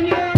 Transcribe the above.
yeah